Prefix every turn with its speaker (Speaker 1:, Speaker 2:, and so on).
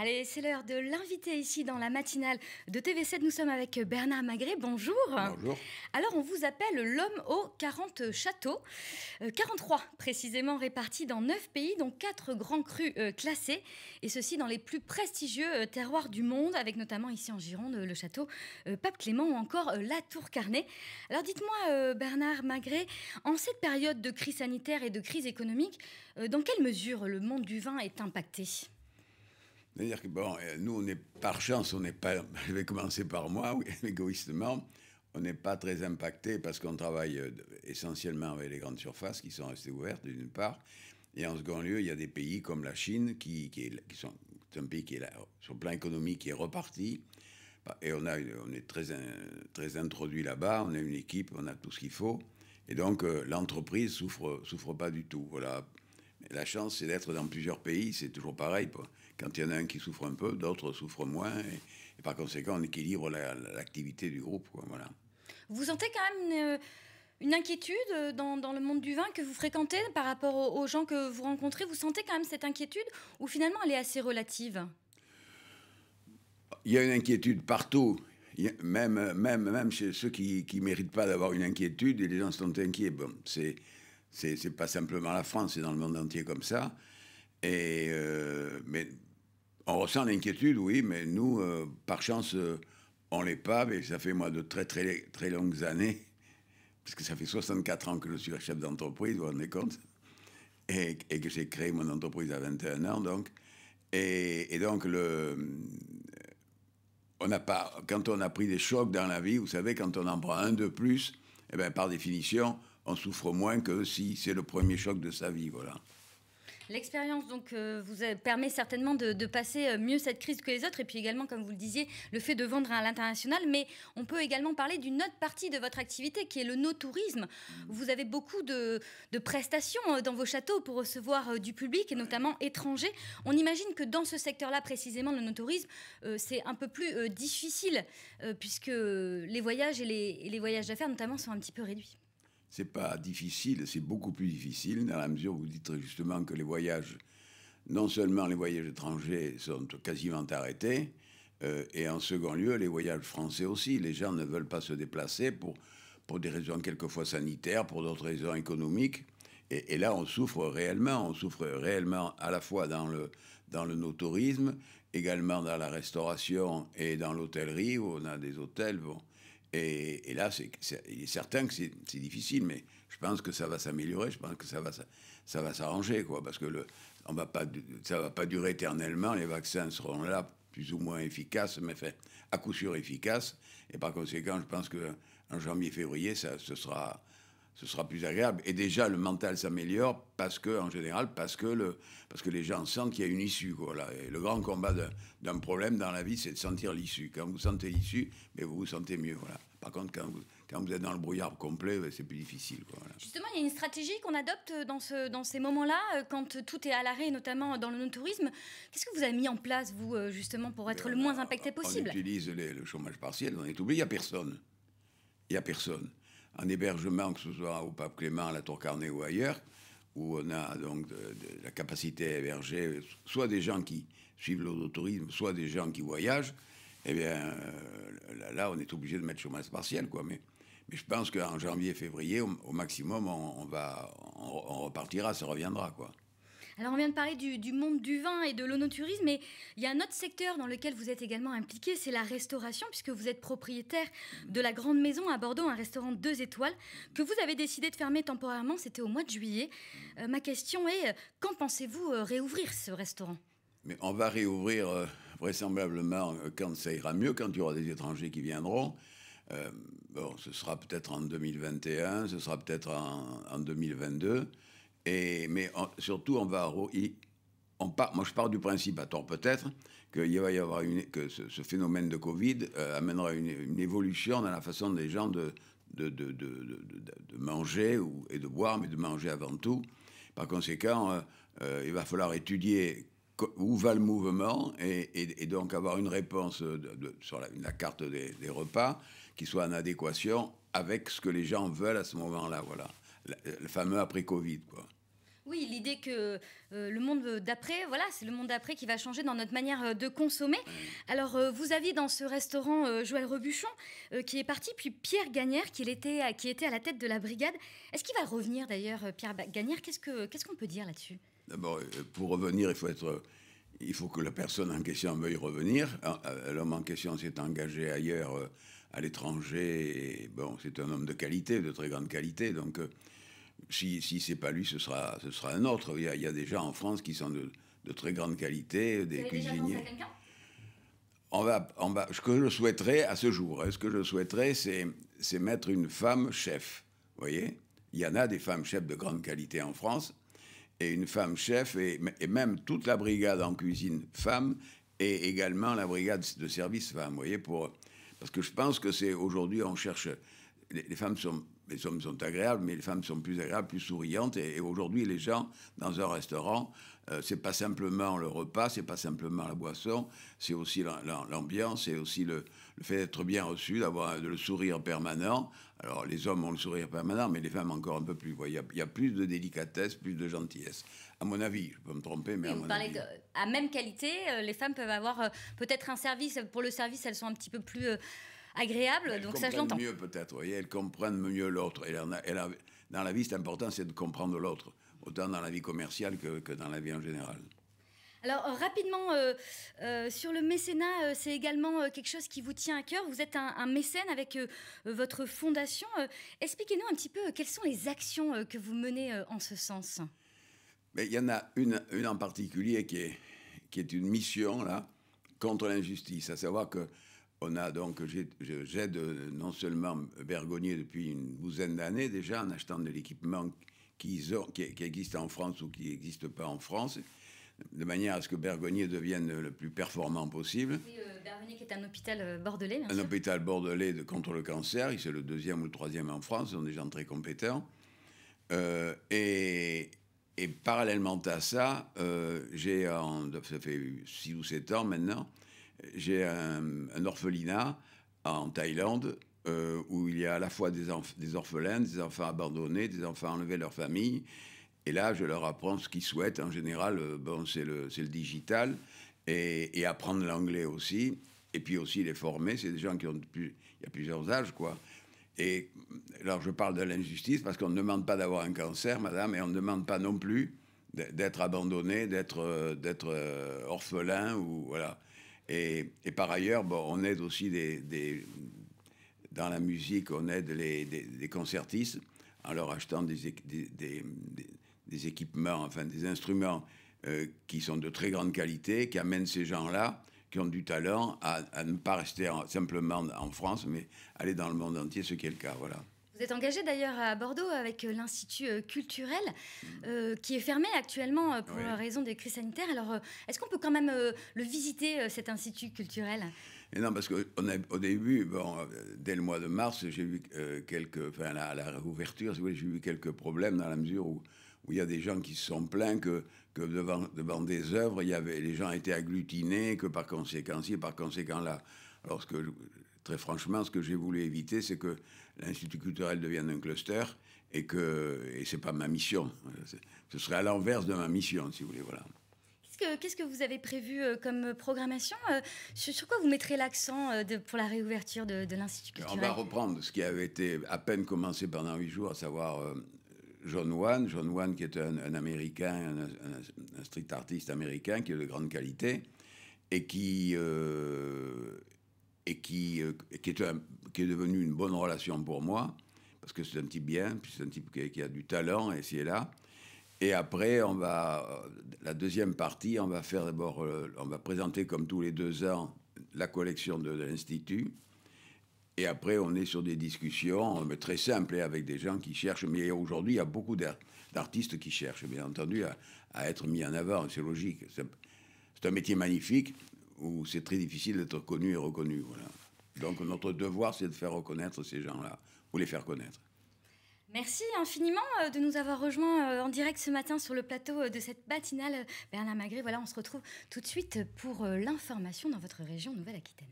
Speaker 1: Allez, c'est l'heure de l'inviter ici dans la matinale de TV7. Nous sommes avec Bernard Magret. Bonjour.
Speaker 2: Bonjour.
Speaker 1: Alors, on vous appelle l'homme aux 40 châteaux. 43 euh, précisément répartis dans 9 pays, dont 4 grands crus euh, classés. Et ceci dans les plus prestigieux euh, terroirs du monde, avec notamment ici en Gironde le château Pape Clément ou encore la Tour Carnet. Alors, dites-moi, Bernard Magret, en cette période de crise sanitaire et de crise économique, dans quelle mesure le monde du vin est impacté?
Speaker 2: C'est-à-dire que, bon, euh, nous, on est, par chance, on n'est pas, je vais commencer par moi, égoïstement, on n'est pas très impacté parce qu'on travaille euh, essentiellement avec les grandes surfaces qui sont restées ouvertes, d'une part. Et en second lieu, il y a des pays comme la Chine, qui, qui, sont un pays qui est là, sur le plan économique, qui est reparti. Et on, a, on est très, très introduit là-bas, on a une équipe, on a tout ce qu'il faut. Et donc, euh, l'entreprise souffre, souffre pas du tout. Voilà. La chance, c'est d'être dans plusieurs pays, c'est toujours pareil. Quand il y en a un qui souffre un peu, d'autres souffrent moins, et, par conséquent, on équilibre l'activité du groupe. voilà.
Speaker 1: Vous sentez quand même une, inquiétude dans, le monde du vin que vous fréquentez par rapport aux, gens que vous rencontrez? Vous sentez quand même cette inquiétude, ou finalement elle est assez relative?
Speaker 2: Il y a une inquiétude partout. même, même, même chez ceux qui ne méritent pas d'avoir une inquiétude, et les gens sont inquiets. Bon, c'est c'est pas simplement la France, c'est dans le monde entier comme ça. Et, euh, mais on ressent l'inquiétude, oui, mais nous, euh, par chance, euh, on l'est pas. Mais ça fait moi de très très très longues années, parce que ça fait 64 ans que je suis chef d'entreprise, vous vous rendez compte, et, que j'ai créé mon entreprise à 21 ans, donc. Et, donc le, on n'a pas, quand on a pris des chocs dans la vie, vous savez, quand on en prend un de plus, eh ben, par définition, on souffre moins que si c'est le premier choc de sa vie. Voilà.
Speaker 1: L'expérience donc euh, vous permet certainement de, passer euh, mieux cette crise que les autres et puis également comme vous le disiez le fait de vendre à l'international mais on peut également parler d'une autre partie de votre activité qui est le no-tourisme. Vous avez beaucoup de, prestations euh, dans vos châteaux pour recevoir du public et notamment étranger. On imagine que dans ce secteur-là précisément le no-tourisme c'est un peu plus difficile puisque les voyages et les voyages d'affaires notamment sont un petit peu réduits
Speaker 2: c'est pas difficile, c'est beaucoup plus difficile dans la mesure où vous dites justement que les voyages, non seulement les voyages étrangers sont quasiment arrêtés, euh, et en second lieu, les voyages français aussi. Les gens ne veulent pas se déplacer pour, pour des raisons quelquefois sanitaires, pour d'autres raisons économiques. Et, là, on souffre réellement. On souffre réellement à la fois dans le, dans le no-tourisme, également dans la restauration et dans l'hôtellerie, où on a des hôtels. Bon. Et, là, c'est, il est certain que c'est, difficile, mais je pense que ça va s'améliorer, je pense que ça va, ça, va s'arranger, quoi, parce que le, on va pas, ça va pas durer éternellement, les vaccins seront là, plus ou moins efficaces, mais fait, à coup sûr efficaces, et par conséquent, je pense qu'en janvier-février, ça, ce sera, ce sera plus agréable. Et déjà, le mental s'améliore parce que, en général, parce que, le, parce que les gens sentent qu'il y a une issue. Voilà. Et le grand combat d'un problème dans la vie, c'est de sentir l'issue. Quand vous sentez l'issue, mais vous vous sentez mieux. Voilà. Par contre, quand vous, quand vous êtes dans le brouillard complet, ben, c'est plus difficile.
Speaker 1: Justement, il y a une stratégie qu'on adopte dans, ce, dans ces moments-là, euh, quand tout est à l'arrêt, notamment dans le non-tourisme. Qu'est-ce que vous avez mis en place, vous, euh, justement, pour être le moins impacté possible?
Speaker 2: On utilise le chômage partiel, on est oublié, il n'y a personne. Il n'y a personne. En hébergement, que ce soit au Pape Clément, à la Tour Carnet ou ailleurs, où on a donc la capacité à héberger soit des gens qui suivent l'autotourisme, soit des gens qui voyagent, eh bien, euh, là, on est obligé de mettre chômage partiel, quoi. Mais, mais je pense qu'en janvier, février, au, maximum, on, va, on, repartira, ça reviendra, quoi.
Speaker 1: Alors on vient de parler du, monde du vin et de l'onotourisme, mais il y a un autre secteur dans lequel vous êtes également impliqué, c'est la restauration, puisque vous êtes propriétaire de la Grande Maison à Bordeaux, un restaurant deux étoiles, que vous avez décidé de fermer temporairement, c'était au mois de juillet. Euh, ma question est, quand pensez-vous réouvrir ce restaurant?
Speaker 2: Mais on va réouvrir euh, vraisemblablement euh, quand ça ira mieux, quand il y aura des étrangers qui viendront. Euh, bon, ce sera peut-être en 2021, ce sera peut-être en, 2022. Mais surtout, on va. On part, moi, je pars du principe, à tort peut-être, que ce, phénomène de Covid amènera une, évolution dans la façon des gens de, manger et de boire, mais de manger avant tout. Par conséquent, il va falloir étudier où va le mouvement et, donc avoir une réponse sur la, carte des, repas qui soit en adéquation avec ce que les gens veulent à ce moment-là. Voilà, le, fameux après Covid, quoi.
Speaker 1: Oui, l'idée que euh, le monde d'après, voilà, c'est le monde d'après qui va changer dans notre manière euh, de consommer. Alors, euh, vous aviez dans ce restaurant Joël Rebuchon qui est parti, puis Pierre Gagnère qui était, à, qui était à la tête de la brigade. Est-ce qu'il va revenir d'ailleurs, Pierre Gagnère? Qu'est-ce qu'on ce qu'on peut dire là-dessus?
Speaker 2: D'abord, pour revenir, il faut être. Il faut que la personne en question veuille revenir. L'homme en question s'est engagé ailleurs, à l'étranger. Bon, c'est un homme de qualité, de très grande qualité. Donc, si, si c'est pas lui, ce sera, ce sera un autre. Il y, a, des gens en France qui sont de, de très grande qualité, des cuisiniers. on va, on va, ce que je souhaiterais à ce jour, hein, ce que je souhaiterais, c'est, mettre une femme chef. Vous voyez? Il y en a des femmes chefs de grande qualité en France, et une femme chef, et, et même toute la brigade en cuisine femme, et également la brigade de service femme. Vous voyez pour, Parce que je pense que c'est aujourd'hui, on cherche. les femmes sont les hommes sont agréables, mais les femmes sont plus agréables, plus souriantes. Et, aujourd'hui, les gens, dans un restaurant, euh, c'est pas simplement le repas, c'est pas simplement la boisson, c'est aussi l'ambiance, c'est aussi le, fait d'être bien reçu, d'avoir le sourire permanent. Alors, les hommes ont le sourire permanent, mais les femmes encore un peu plus. Il y, a, il y a plus de délicatesse, plus de gentillesse. À mon avis, je peux me tromper, mais à mon avis.
Speaker 1: à même qualité, euh, les femmes peuvent avoir euh, peut-être un service. Pour le service, elles sont un petit peu plus agréable. donc ça, je l'entends.
Speaker 2: mieux peut-être, voyez, elles comprennent mieux l'autre. Et dans la vie, c'est important, c'est de comprendre l'autre, autant dans la vie commerciale que, dans la vie en général.
Speaker 1: Alors rapidement, euh, euh, sur le mécénat, euh, c'est également quelque chose qui vous tient à cœur. Vous êtes un, mécène avec votre fondation. Expliquez-nous un petit peu quelles sont les actions que vous menez en ce sens?
Speaker 2: Mais il y en a une, une en particulier qui est, qui est une mission là contre l'injustice, à savoir que on a donc, j'aide non seulement Bergonier depuis une douzaine d'années déjà en achetant de l'équipement qui, qui, existe en France ou qui n'existe pas en France, de manière à ce que Bergonier devienne le plus performant possible.
Speaker 1: Oui, euh, Bergonier qui est un hôpital euh, bordelais,
Speaker 2: Un hôpital bordelais de, contre le cancer, c'est le deuxième ou le troisième en France, ce sont des gens très compétents. Euh, et, et, parallèlement à ça, j'ai, ça fait 6 ou 7 ans maintenant, j'ai un, orphelinat en Thaïlande euh, où il y a à la fois des, orphelins, des enfants abandonnés, des enfants enlevés de leur famille. Et là, je leur apprends ce qu'ils souhaitent. En général, euh, bon, c'est le, le, digital et, apprendre l'anglais aussi. Et puis aussi les former. C'est des gens qui ont plus, y a plusieurs âges, quoi. Et alors, je parle de l'injustice parce qu'on ne demande pas d'avoir un cancer, madame, et on ne demande pas non plus d'être abandonné, d'être euh, orphelin ou voilà. Et, par ailleurs, bon, on aide aussi dans la musique, on aide les, concertistes en leur achetant des, équipements, enfin des instruments euh, qui sont de très grande qualité, qui amènent ces gens-là, qui ont du talent, à ne pas rester simplement en France, mais aller dans le monde entier, ce qui est le cas. Voilà.
Speaker 1: Vous êtes engagé d'ailleurs à Bordeaux avec euh, l'Institut euh, culturel euh, qui est fermé actuellement pour raison des crises sanitaires. Alors, est-ce qu'on peut quand même le visiter, cet Institut culturel?
Speaker 2: Non, parce qu'au début, bon, dès le mois de mars, j'ai vu quelques, enfin, la, la réouverture, j'ai vu quelques problèmes dans la mesure où, où il y a des gens qui se sont plaints que, que devant, devant des œuvres, il y avait, les gens étaient agglutinés, que par conséquent, si, par conséquent là. Alors, que, très franchement, ce que j'ai voulu éviter, c'est que l'Institut culturel devienne un cluster et que et c'est pas ma mission. Ce serait à l'envers de ma mission, si vous voulez. Voilà.
Speaker 1: Qu'est-ce que vous avez prévu euh, comme programmation euh, sur, quoi vous mettrez l'accent euh, pour la réouverture de, l'Institut culturel
Speaker 2: On va reprendre ce qui avait été à peine commencé pendant huit jours, à savoir John Wan. John Wan, qui est un, Américain, un, street artiste américain qui est de grande qualité et qui et qui, euh, qui, est qui est devenu une bonne relation pour moi, parce que c'est un type bien, puis c'est un type qui, a du talent, et c'est là. Et après, on va, euh, la deuxième partie, on va faire d'abord, euh, on va présenter comme tous les deux ans la collection de, l'Institut. Et après, on est sur des discussions très simples et avec des gens qui cherchent. Mais aujourd'hui, il y a beaucoup d'artistes qui cherchent, bien entendu, à être mis en avant. C'est logique. C'est un métier magnifique où c'est très difficile d'être connu et reconnu. Donc notre devoir, c'est de faire reconnaître ces gens-là, ou les faire connaître.
Speaker 1: Merci infiniment euh, de nous avoir rejoints euh, en direct ce matin sur le plateau euh, de cette matinale Bernard Magret. Voilà, on se retrouve tout de suite pour l'information dans votre région Nouvelle-Aquitaine.